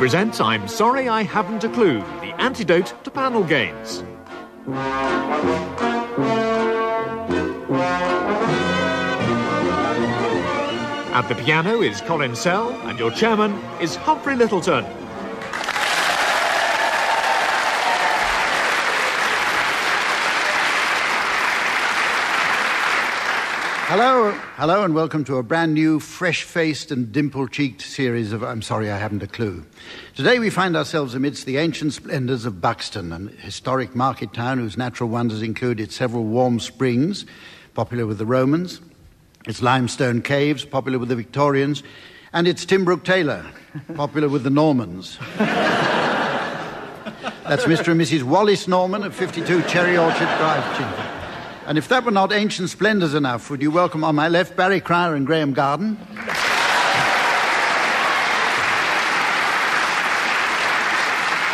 presents I'm Sorry I Haven't a Clue, the antidote to panel games. At the piano is Colin Sell, and your chairman is Humphrey Lyttelton. Hello, hello, and welcome to a brand new, fresh faced and dimple cheeked series of I'm Sorry I Haven't a Clue. Today we find ourselves amidst the ancient splendours of Buxton, an historic market town whose natural wonders include its several warm springs, popular with the Romans, its limestone caves, popular with the Victorians, and its Tim Brooke Taylor, popular with the Normans. That's Mr. and Mrs. Wallace Norman of 52 Cherry Orchard Drive, Chingford. And if that were not ancient splendours enough, would you welcome on my left Barry Cryer and Graeme Garden?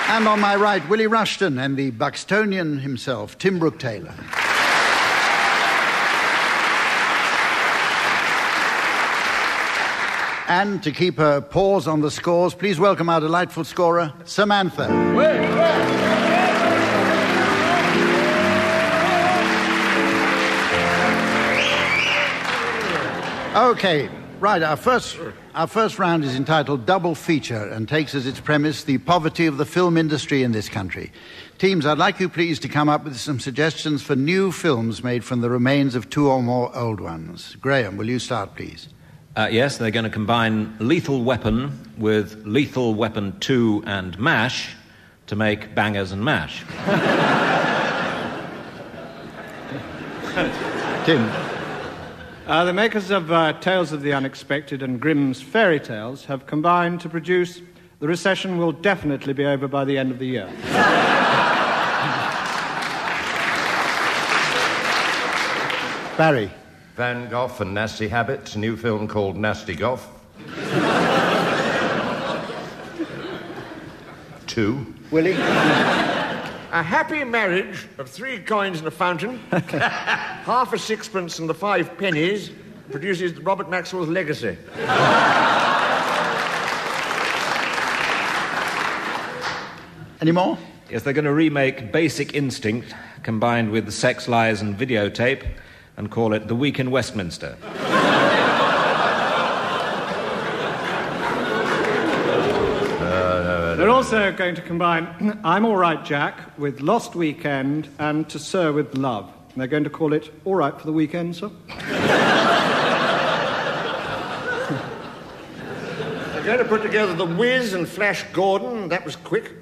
And on my right, Willie Rushton and the Buxtonian himself, Tim Brooke Taylor. And to keep her paws on the scores, please welcome our delightful scorer, Samantha. Okay, right. Our first, our first round is entitled Double Feature and takes as its premise the poverty of the film industry in this country. Teams, I'd like you please to come up with some suggestions for new films made from the remains of two or more old ones. Graeme, will you start, please? Uh, yes, they're going to combine Lethal Weapon with Lethal Weapon 2 and MASH to make Bangers and MASH. Tim. Uh, the makers of uh, Tales of the Unexpected and Grimm's Fairy Tales have combined to produce The Recession Will Definitely Be Over by the End of the Year. Barry. Van Gogh and Nasty Habits, a new film called Nasty Gough. Two. Willie. A happy marriage of three coins and a fountain, half a sixpence and the five pennies, produces Robert Maxwell's legacy. Any more? Yes, they're going to remake Basic Instinct combined with Sex, Lies, and Videotape and call it The Week in Westminster. They're also going to combine I'm All Right Jack with Lost Weekend and To Sir with Love. And they're going to call it All Right for the Weekend, sir. They're going to put together The Wiz and Flash Gordon. That was quick.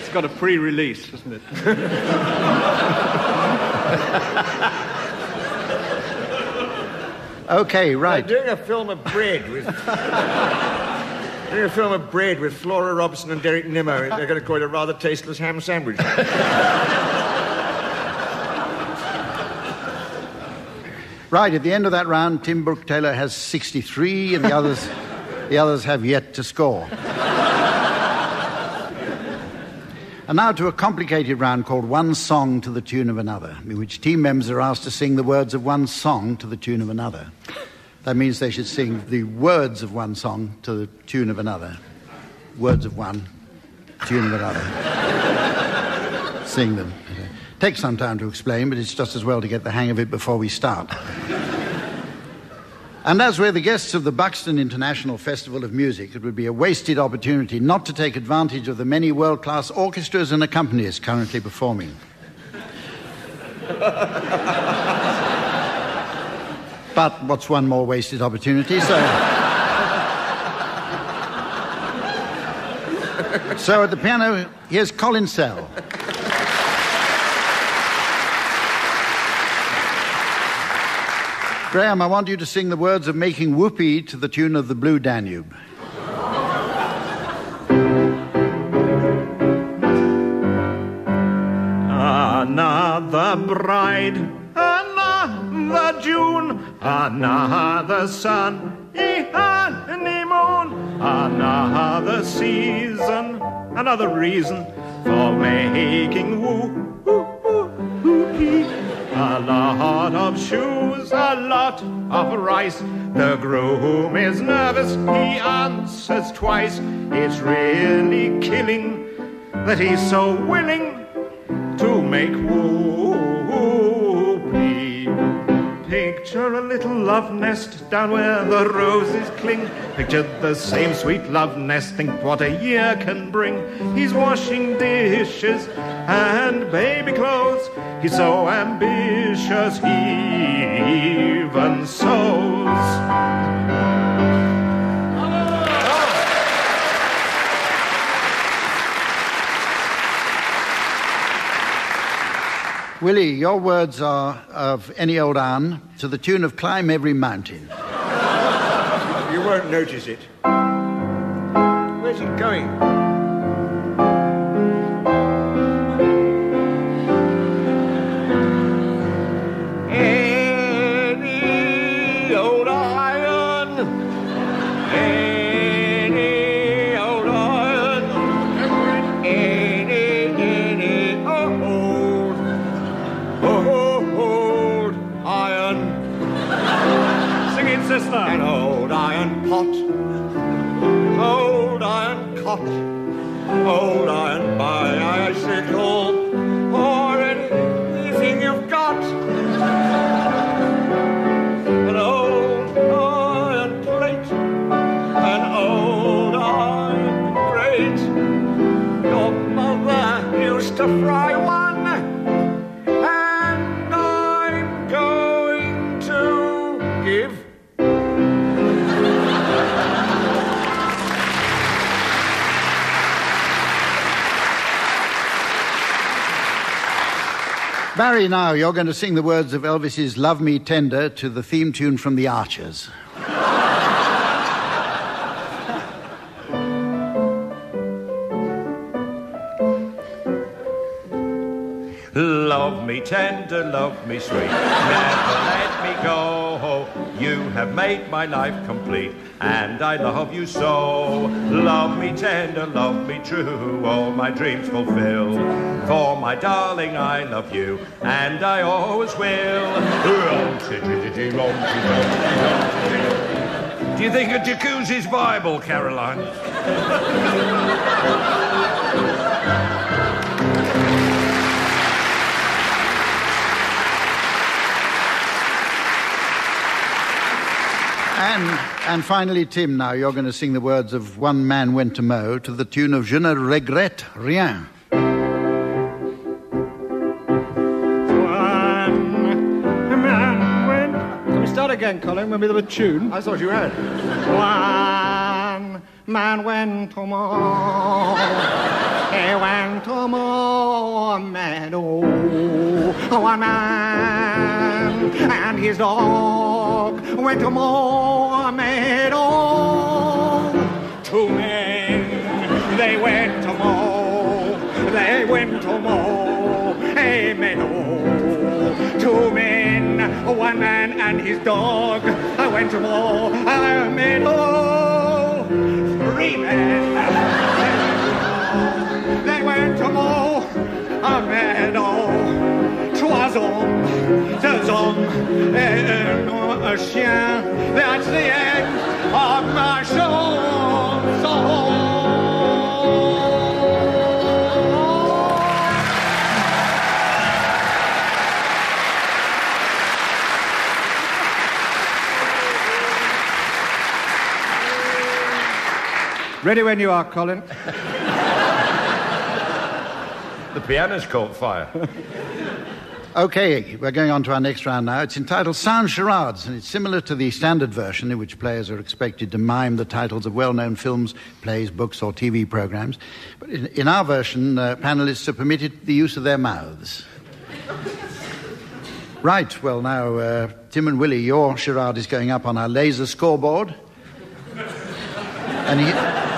It's got a pre release, hasn't it? Okay, right. They're doing a film of bread with. doing a film of bread with Flora Robson and Derek Nimmo. They're going to call it a rather tasteless ham sandwich. Right, at the end of that round, Tim Brooke Taylor has 63, and the others, the others have yet to score. And now to a complicated round called One Song to the Tune of Another, in which team members are asked to sing the words of one song to the tune of another. That means they should sing the words of one song to the tune of another. Words of one, tune of another. sing them. Takes some time to explain, but it's just as well to get the hang of it before we start. And as we're the guests of the Buxton International Festival of Music, it would be a wasted opportunity not to take advantage of the many world class orchestras and accompanies currently performing. but what's one more wasted opportunity? So. so at the piano, here's Colin Sell. Graeme, I want you to sing the words of Making Whoopee to the tune of the Blue Danube. Another bride, another June, another sun, honeymoon, another season, another reason for making whoopee. A lot of shoes, a lot of rice. The groom is nervous, he answers twice. It's really killing that he's so willing to make whoopee. Picture a little love nest down where the roses cling. Picture the same sweet love nest. Think what a year can bring. He's washing dishes and baby clothes. He's so ambitious, he even sews. Willie, your words are of any old iron to the tune of Climb Every Mountain. You won't notice it. Where's he going? An old iron pot, old iron cot, old iron bicycle, Barry, now you're going to sing the words of Elvis's Love Me Tender to the theme tune from The Archers. Love me tender, love me sweet, never let me go. You have made my life complete, and I love you so. Love me tender, love me true, all my dreams fulfill. For my darling, I love you, and I always will. Do you think a jacuzzi's Bible, Caroline? And, and finally, Tim, now you're going to sing the words of One Man Went to Mow to the tune of Je ne regrette rien. One man went. Can we start again, Colin, when we have a tune? I thought you had. One man went to mow. He went to mow a meadow. One man and his dog went to mow a meadow. Two men, they went to mow. They went to mow a. Two men, one man and his dog I went to mow a. Three men, they went to mow a meadow. Hommes, deux hommes, et un, un chien. That's the end of my chanson. Ready when you are, Colin. The piano's caught fire. Okay, we're going on to our next round now. It's entitled Sound Charades, and it's similar to the standard version in which players are expected to mime the titles of well known films, plays, books, or TV programs. But in, in our version, uh, panelists are permitted the use of their mouths. right, well, now, uh, Tim and Willie, your charade is going up on our laser scoreboard. And he.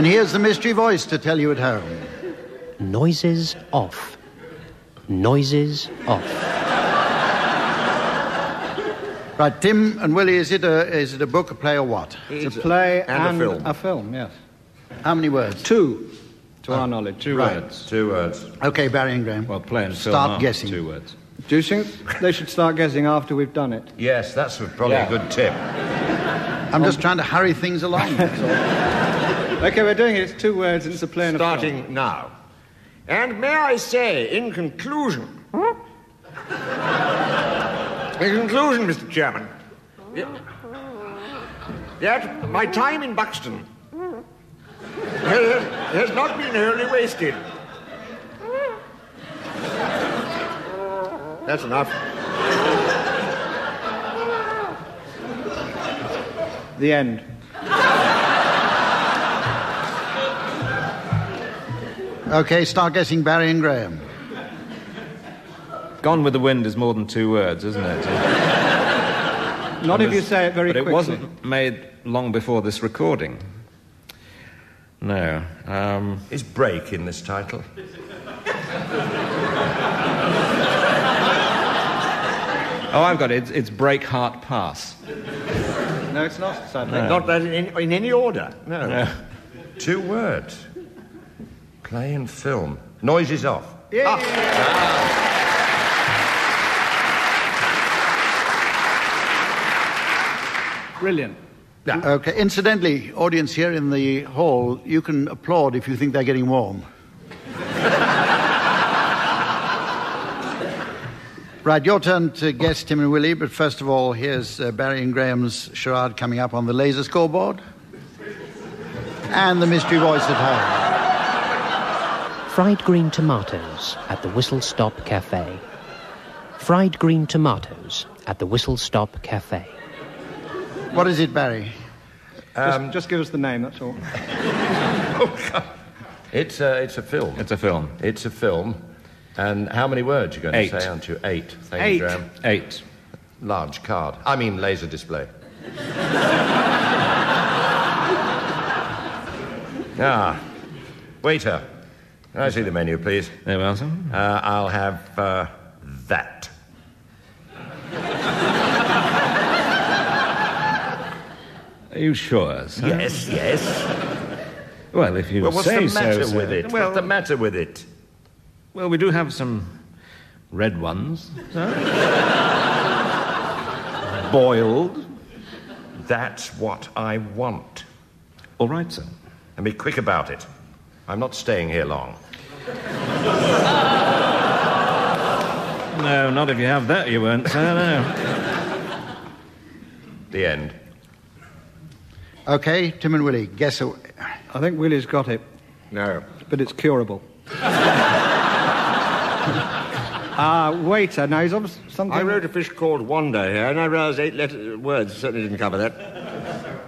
And here's the mystery voice to tell you at home. Noises off. Noises off. Right, Tim and Willie, is it a, is it a book, a play, or what? It's a play and a film. A film, yes. How many words? Two. to ah, our knowledge. Two Right. words. Two words. Okay, Barry and Graeme. Well, play and film Start are guessing. Two words. Do you think they should start guessing after we've done it? Yes, that's probably Yeah. a good tip. I'm just um, trying to hurry things along. Okay, we're doing it. It's two words and it's a play and a film. Starting now. And may I say, in conclusion, in conclusion, Mr. Chairman, that my time in Buxton has, has not been wholly wasted. That's enough. The end. Okay, start guessing Barry and Graham. Gone with the wind is more than two words, isn't it? Not if you say it very but it wasn't made long before this recording. No. Um, Is break in this title? oh, I've got it. It's, it's Break Heart Pass. No, it's not, sadly. Not that in, in any order. No. Two words. Play and film. Noise is off. Brilliant. Yeah. Okay, incidentally, audience here in the hall, you can applaud if you think they're getting warm. right, your turn to guess Tim and Willie, but first of all, here's uh, Barry and Graeme's charade coming up on the laser scoreboard. And the mystery voice at home. Fried green tomatoes at the Whistle Stop Cafe. Fried green tomatoes at the Whistle Stop Cafe. What is it, Barry? just, just give us the name, that's all. It's a, it's a film. It's a film. It's a film. And how many words are you going Eight. to say, aren't you? Eight. Thank Eight. you, Graeme. Eight. Large card. I mean, laser display. ah. Waiter. Can I see the menu, please? There we are, sir. Uh, I'll have uh, that. Are you sure, sir? Yes, yes. Well, if you Well, what's say the matter so, with sir. it? Well, what's the matter with it? well, we do have some red ones, sir. Boiled. That's what I want. All right, sir. And be quick about it. I'm not staying here long. No, not if you have that, you won't, sir. No. The end. Okay, Tim and Willie, guess away. I think Willie's got it, No. but it's curable. Ah, waiter. Now he's obviously something. I wrote a fish called Wanda here, and I realized eight letter, words certainly didn't cover that.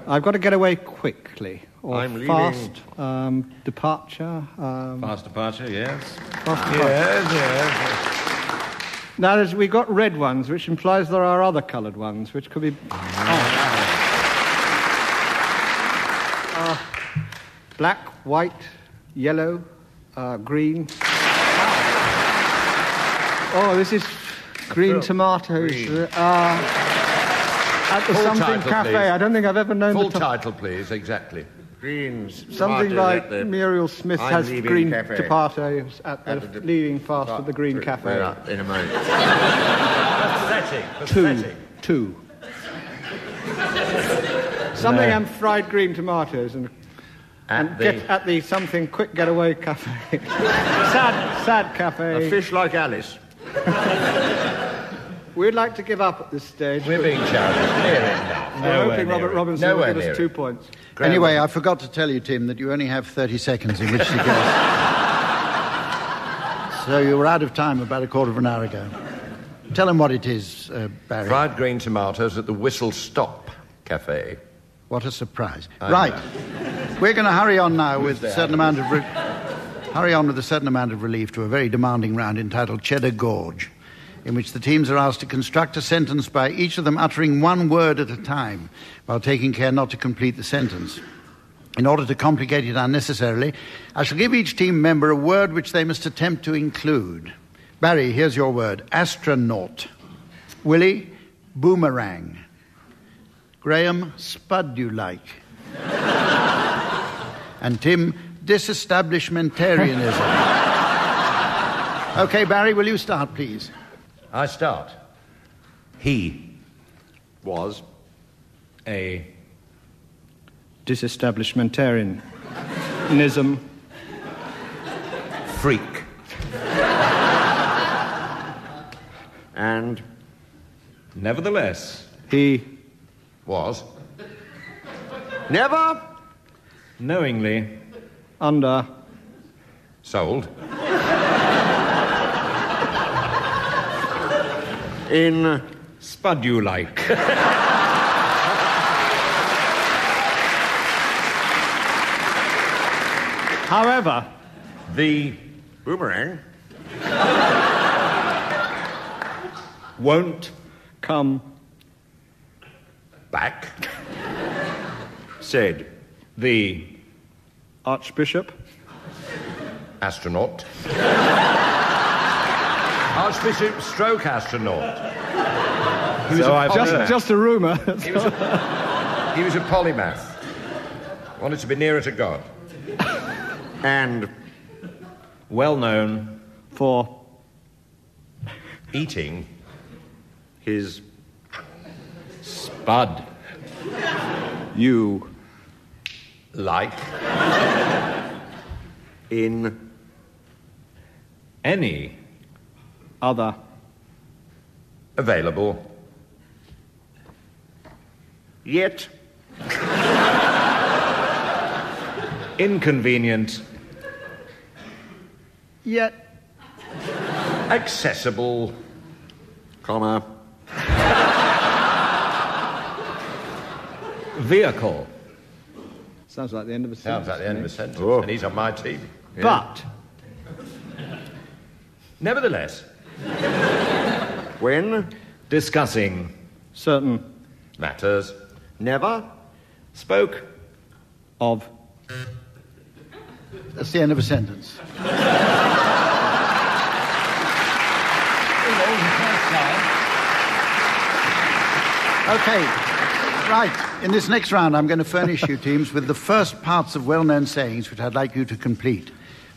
I've got to get away quickly or I'm leaving. fast um, departure. Um, Fast departure, yes. fast departure. Yes, yes. Now there's, we've got red ones, which implies there are other coloured ones, which could be. Oh. Uh, black, white, yellow, uh, green. Oh, this is green tomatoes. Uh, at the Full something title, cafe. please. I don't think I've ever known Full the to- title, please. Exactly. Greens. Something like the- Muriel Smith I'm has green cafe. tomatoes at the, At the- leaving fast at the green cafe. Well, in a moment. Pathetic. Two. Pathetic. Two. Something and fried green tomatoes and, At and the, get at the something quick getaway cafe. sad, sad cafe. A fish like Alice. We'd like to give up at this stage. we're being challenged. Near it now. We're hoping Robert. Robinson Nowhere will give us two it. points. Anyway, I forgot to tell you, Tim, that you only have 30 seconds in which to guess. so you were out of time about a quarter of an hour ago. Tell him what it is, uh, Barry. Fried green tomatoes at the Whistle Stop Cafe. What a surprise. I right. know. We're going to hurry on now with a certain amount of re- hurry on with a certain amount of relief to a very demanding round entitled Cheddar Gorge, in which the teams are asked to construct a sentence by each of them uttering one word at a time while taking care not to complete the sentence. In order to complicate it unnecessarily, I shall give each team member a word which they must attempt to include. Barry, here's your word astronaut. Willie, boomerang. Graham, spud you like. and Tim, disestablishmentarianism. okay, Barry, will you start, please? I start. He Was. A Disestablishmentarianism. freak. And nevertheless He Was never knowingly under sold in spud you like. However, the boomerang Won't come back said the Archbishop astronaut. Archbishop stroke astronaut. He was, So a I've just, just a rumour. he, was a, he was a polymath. Wanted to be nearer to God. and well known for Eating his spud you like in any other. Available. Yet. Inconvenient. Yet. Accessible. Comma. Vehicle. Sounds like the end of a sentence. sounds like the end of a sentence, Oh. and he's on my team. But. Nevertheless, when discussing certain matters never spoke of That's the end of a sentence. Okay, right. In this next round, I'm going to furnish you teams with the first parts of well known sayings which I'd like you to complete.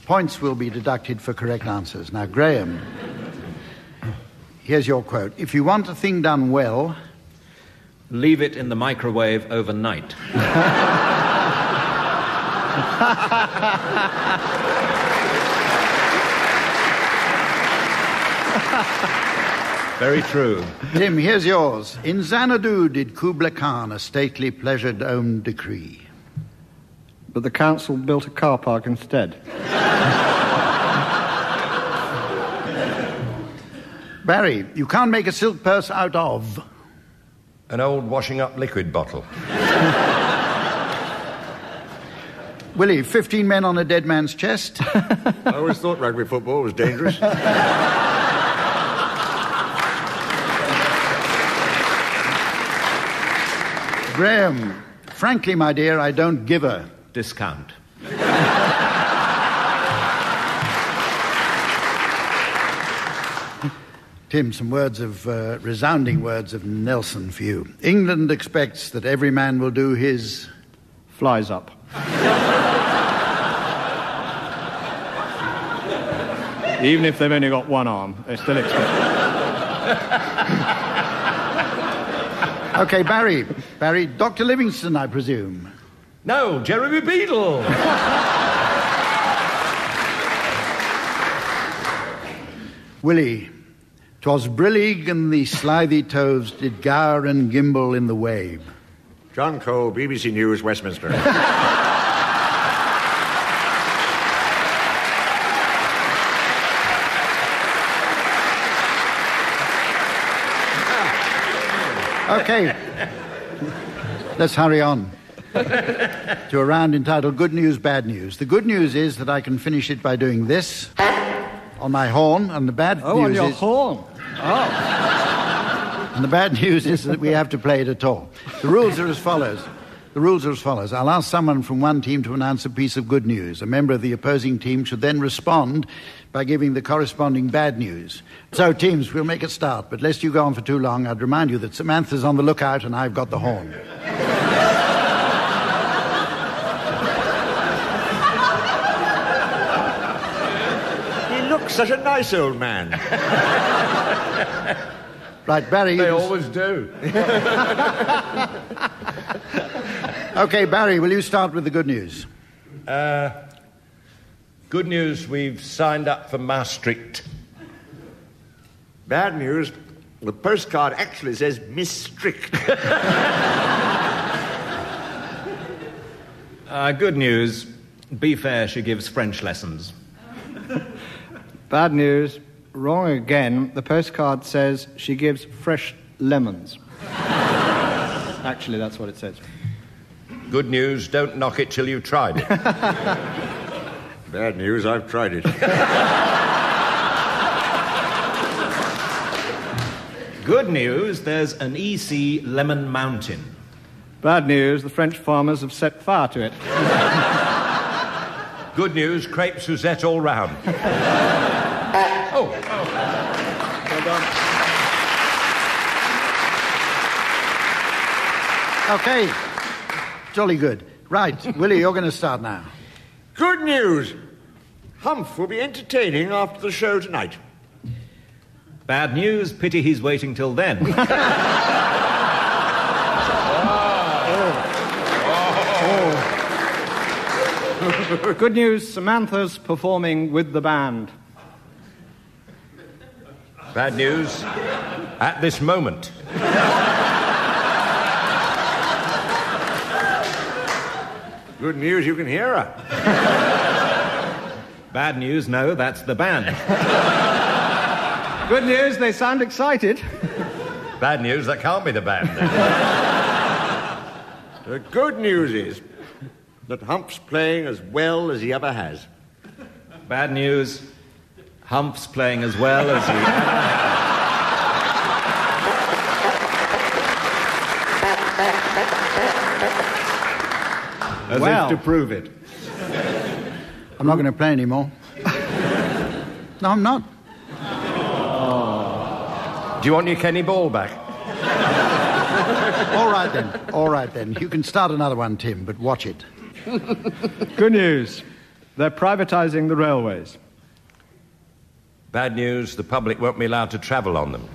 Points will be deducted for correct answers. Now, Graeme, here's your quote If you want a thing done well, leave it in the microwave overnight. Very true. Tim, here's yours. In Xanadu did Kubla Khan a stately pleasure dome decree. but the council built a car park instead. Barry, you can't make a silk purse out of. an old washing up liquid bottle. Willie, 15 men on a dead man's chest. I always thought rugby football was dangerous. Graeme, frankly, my dear, I don't give a. Discount. Tim, some words of uh, resounding words of Nelson for you. England expects that every man will do his. Flies up. Even if they've only got one arm, they still expect. Okay, Barry. Barry, Dr. Livingstone, I presume. No, Jeremy Beadle. Willie, 'twas brillig and the slithy toves did gyre and gimble in the wabe. John Cole, BBC News, Westminster. Okay. Let's hurry on to a round entitled Good News, Bad News. The good news is that I can finish it by doing this on my horn, and the bad Oh, on your is horn. And the bad news is that we have to play it at all. The rules are as follows. The rules are as follows. I'll ask someone from one team to announce a piece of good news. A member of the opposing team should then respond by giving the corresponding bad news. So, teams, we'll make a start, but lest you go on for too long, I'd remind you that Samantha's on the lookout and I've got the horn. Such a nice old man. Right, Barry. you They can- always do. Okay, Barry, will you start with the good news? Good news, we've signed up for Maastricht. Bad news, the postcard actually says Miss Strict. Uh, good news. Be fair, she gives French lessons. Bad news. Wrong again. The postcard says she gives fresh lemons. Actually, that's what it says. Good news, don't knock it till you've tried it. Bad news, I've tried it. Good news, there's an EC Lemon Mountain. Bad news. The French farmers have set fire to it. Good news, crepe Suzette all round. oh, Okay, jolly good. Right, Willie, you're going to start now. Good news! Humph will be entertaining after the show tonight. Bad news, pity he's waiting till then. Good news. Samantha's performing with the band. bad news. At this moment. Good news, you can hear her. Bad news, no, that's the band. Good news. They sound excited. Bad news, that can't be the band. The good news is that Humph's playing as well as he ever has. Bad news, Humph's playing as well as he. As Well. if to prove it. I'm not going to play anymore. no, I'm not. Do you want your Kenny Ball back? All right then. All right then. You can start another one, Tim, but watch it. Good news. They're privatizing the railways. Bad news, the public won't be allowed to travel on them.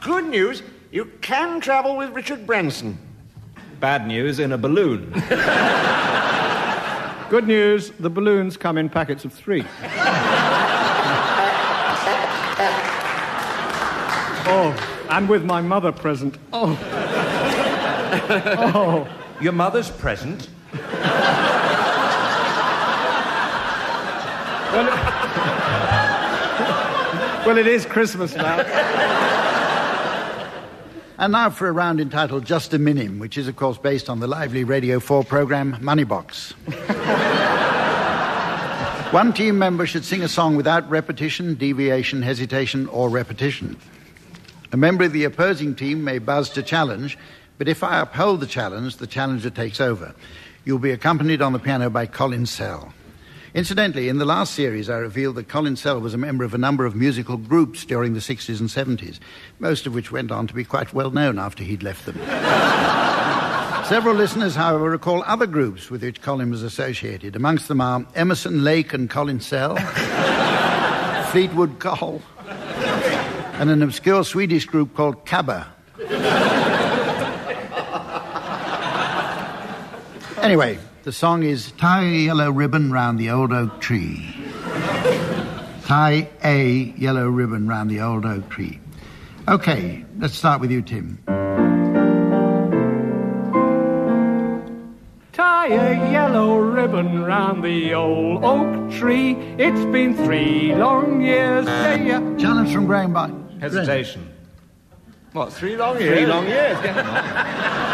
Good news, you can travel with Richard Branson. Bad news in a balloon. Good news. The balloons come in packets of three. oh, and with my mother present. Oh. oh. Your mother's present? Well, well, it is Christmas now. And now for a round entitled Just a Minim, which is, of course, based on the lively Radio 4 program Moneybox. One team member should sing a song without repetition, deviation, hesitation, or repetition. A member of the opposing team may buzz to challenge, but if I uphold the challenge, the challenger takes over. You'll be accompanied on the piano by Colin Sell. Incidentally, in the last series, I revealed that Colin Sell was a member of a number of musical groups during the 60s and 70s, most of which went on to be quite well known after he'd left them. Several listeners, however, recall other groups with which Colin was associated. Amongst them are Emerson Lake and Colin Sell, Fleetwood Cole, and an obscure Swedish group called Cabba. Anyway, the song is Tie a Yellow Ribbon Round the Old Oak Tree. Tie a yellow ribbon round the old oak tree. Okay, let's start with you, Tim. Tie a yellow ribbon round the old oak tree. It's been three long years. Yeah, yeah. Challenge from Graeme by Hesitation. What, three long years? Three long years,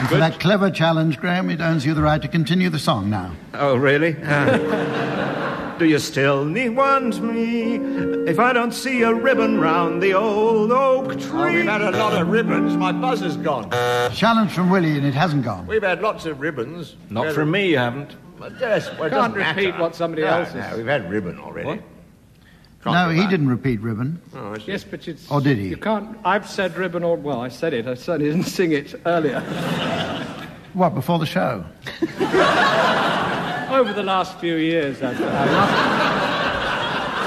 And for that clever challenge, Graeme, it earns you the right to continue the song now. Oh, really? Ah. Do you still need want me if I don't see a ribbon round the old oak tree? Oh, we've had a lot of ribbons. My buzzer's gone. Challenge from Willie, and it hasn't gone. We've had lots of ribbons. Not from had- me, you haven't. Well, yes, well, it Can't doesn't repeat matter. what somebody No, else no, has- we've had ribbon already. What? Can't no, he back. didn't repeat ribbon. Oh, Yes, but it's. Or did he? You can't. I've said ribbon or. Well, I said it. I certainly didn't sing it earlier. What, before the show? Over the last few years, I've, I've,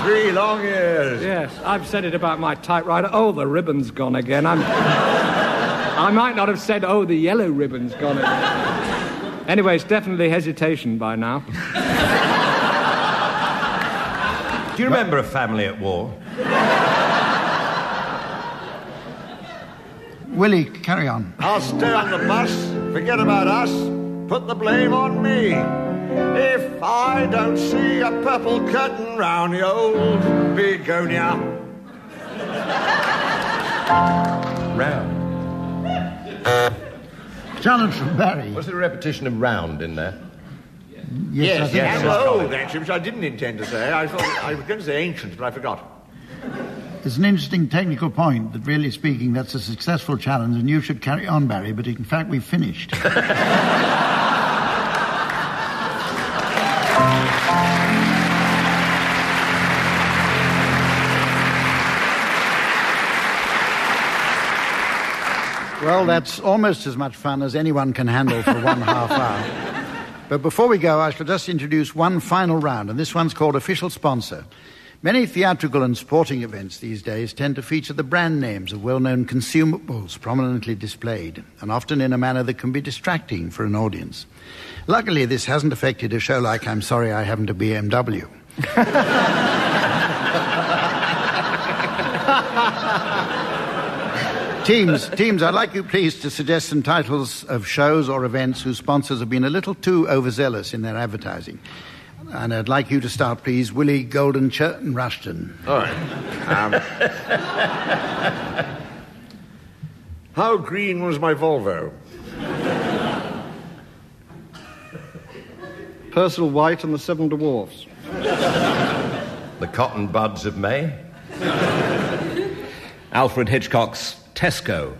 Three long years. yes, I've said it about my typewriter. Oh, the ribbon's gone again. I'm, I might not have said, oh, the yellow ribbon's gone again. Anyway, it's definitely hesitation by now. Do you remember a family at war? Willie, carry on. I'll stay on the bus. Forget about us. Put the blame on me. If I don't see a purple curtain round the old begonia. Round. Challenge from Barry. Was there a repetition of round in there? Yes, I think and old, actually, which I didn't intend to say. I thought I was going to say ancient, but I forgot. It's an interesting technical point that, really speaking, that's a successful challenge, and you should carry on, Barry, but in fact, we've finished. Well, that's almost as much fun as anyone can handle for one half hour. But before we go, I shall just introduce one final round, and this one's called Official Sponsor. Many theatrical and sporting events these days tend to feature the brand names of well known consumables prominently displayed, and often in a manner that can be distracting for an audience. Luckily, this hasn't affected a show like I'm Sorry I Haven't a BMW. Teams, teams, I'd like you please to suggest some titles of shows or events whose sponsors have been a little too overzealous in their advertising. And I'd like you to start, please. Willie Golden Churton Rushton. All right. Um, how green was my Volvo? Persil White and the Seven Dwarfs. The cotton buds of May? Alfred Hitchcock's Tesco.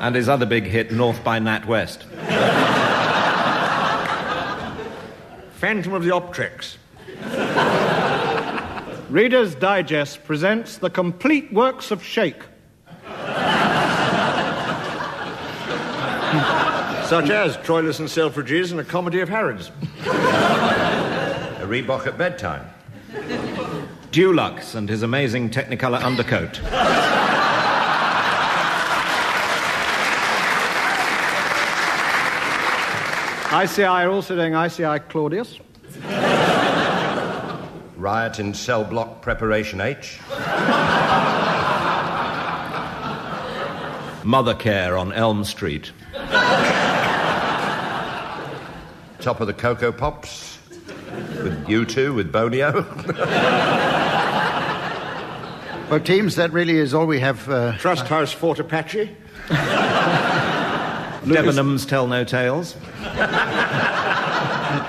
and his other big hit, North by Nat West. Phantom of the Optrex. Reader's Digest presents the complete works of Shake. Such as Troilus and Selfridges and a comedy of Harrods. A Reebok at bedtime? Dulux and his amazing Technicolor undercoat. ICI are also doing ICI Claudius. Riot in cell block preparation H? Mother Care on Elm Street. Top of the Cocoa Pops? With you two, with Bonio? Well, teams, that really is all we have. Uh, Trust House Fort Apache. Debenhams Tell No Tales.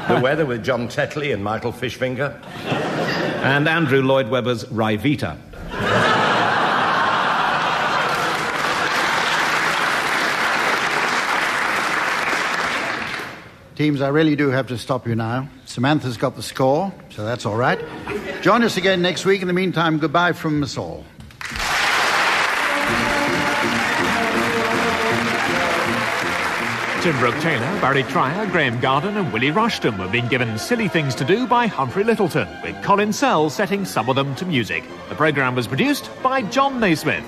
the weather with John Tetley and Michael Fishfinger? And Andrew Lloyd Webber's Ryvita. Teams, I really do have to stop you now. Samantha's got the score, so that's all right. Join us again next week. In the meantime, goodbye from us all. Tim Brooke Taylor, Barry Cryer, Graeme Garden, and Willie Rushton were being given silly things to do by Humphrey Lyttelton, with Colin Sell setting some of them to music. The programme was produced by Jon Naismith.